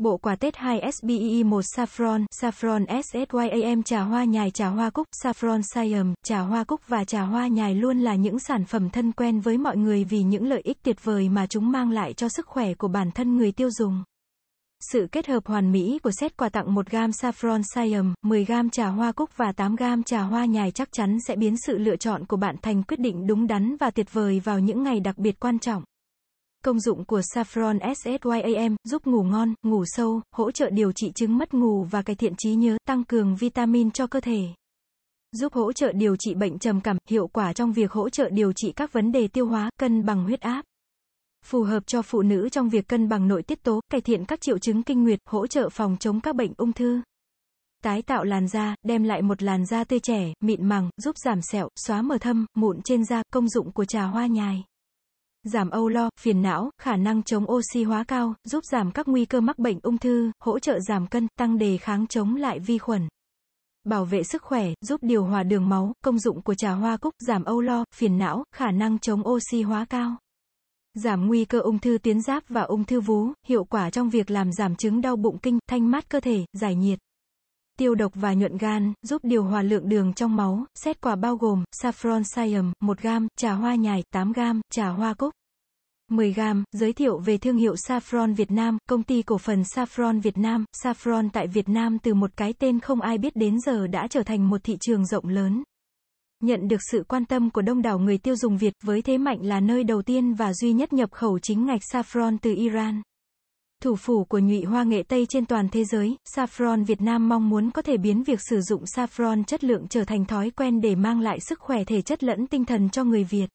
Bộ quà Tết 2 SBEE 1 Saffron, Saffron SSYAM trà hoa nhài trà hoa cúc, Saffron Siam, trà hoa cúc và trà hoa nhài luôn là những sản phẩm thân quen với mọi người vì những lợi ích tuyệt vời mà chúng mang lại cho sức khỏe của bản thân người tiêu dùng. Sự kết hợp hoàn mỹ của set quà tặng 1 gam Saffron Siam, 10 gam trà hoa cúc và 8 gam trà hoa nhài chắc chắn sẽ biến sự lựa chọn của bạn thành quyết định đúng đắn và tuyệt vời vào những ngày đặc biệt quan trọng. Công dụng của Saffron SSYAM, giúp ngủ ngon, ngủ sâu, hỗ trợ điều trị chứng mất ngủ và cải thiện trí nhớ, tăng cường vitamin cho cơ thể. Giúp hỗ trợ điều trị bệnh trầm cảm, hiệu quả trong việc hỗ trợ điều trị các vấn đề tiêu hóa, cân bằng huyết áp. Phù hợp cho phụ nữ trong việc cân bằng nội tiết tố, cải thiện các triệu chứng kinh nguyệt, hỗ trợ phòng chống các bệnh ung thư. Tái tạo làn da, đem lại một làn da tươi trẻ, mịn màng, giúp giảm sẹo, xóa mờ thâm, mụn trên da, công dụng của trà hoa nhài giảm âu lo, phiền não, khả năng chống oxy hóa cao, giúp giảm các nguy cơ mắc bệnh ung thư, hỗ trợ giảm cân, tăng đề kháng chống lại vi khuẩn. Bảo vệ sức khỏe, giúp điều hòa đường máu, công dụng của trà hoa cúc, giảm âu lo, phiền não, khả năng chống oxy hóa cao. Giảm nguy cơ ung thư tuyến giáp và ung thư vú, hiệu quả trong việc làm giảm chứng đau bụng kinh, thanh mát cơ thể, giải nhiệt tiêu độc và nhuận gan, giúp điều hòa lượng đường trong máu. Xét quà bao gồm saffron siam 1 gam, trà hoa nhài 8 gam, trà hoa cúc 10 gam, giới thiệu về thương hiệu Saffron Việt Nam, công ty cổ phần Saffron Việt Nam, Saffron tại Việt Nam từ một cái tên không ai biết đến giờ đã trở thành một thị trường rộng lớn. Nhận được sự quan tâm của đông đảo người tiêu dùng Việt với thế mạnh là nơi đầu tiên và duy nhất nhập khẩu chính ngạch saffron từ Iran. Thủ phủ của nhụy hoa nghệ Tây trên toàn thế giới, Saffron Việt Nam mong muốn có thể biến việc sử dụng saffron chất lượng trở thành thói quen để mang lại sức khỏe thể chất lẫn tinh thần cho người Việt.